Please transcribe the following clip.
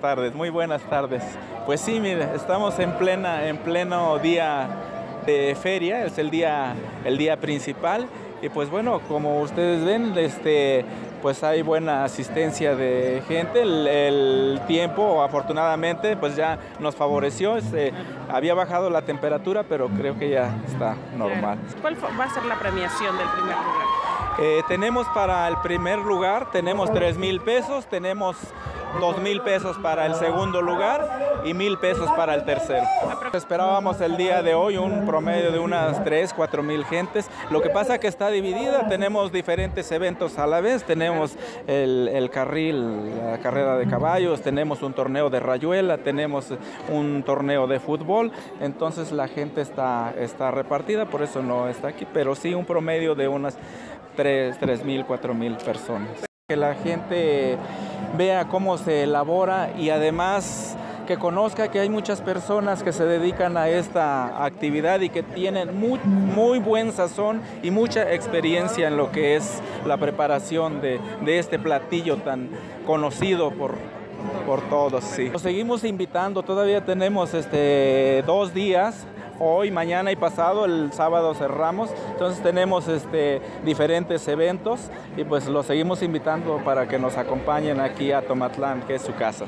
tardes, muy buenas tardes. Pues sí, mire, estamos en plena, en pleno día de feria, es el día, el día principal. Y pues bueno, como ustedes ven, este, pues hay buena asistencia de gente. El, el tiempo, afortunadamente, pues ya nos favoreció. Este, había bajado la temperatura, pero creo que ya está normal. ¿Cuál va a ser la premiación del primer lugar? Eh, tenemos para el primer lugar, tenemos 3 mil pesos, tenemos 2 mil pesos para el segundo lugar y mil pesos para el tercero. Esperábamos el día de hoy un promedio de unas 3, 4 mil gentes. Lo que pasa es que está dividida, tenemos diferentes eventos a la vez, tenemos el, el carril, la carrera de caballos, tenemos un torneo de rayuela, tenemos un torneo de fútbol, entonces la gente está, está repartida, por eso no está aquí, pero sí un promedio de unas 3 mil, 4 mil personas. Que la gente vea cómo se elabora y además que conozca que hay muchas personas que se dedican a esta actividad y que tienen muy, muy buen sazón y mucha experiencia en lo que es la preparación de, de este platillo tan conocido por, por todos. Sí. Nos seguimos invitando, todavía tenemos este, dos días hoy, mañana y pasado, el sábado cerramos, entonces tenemos este, diferentes eventos y pues los seguimos invitando para que nos acompañen aquí a Tomatlán, que es su casa.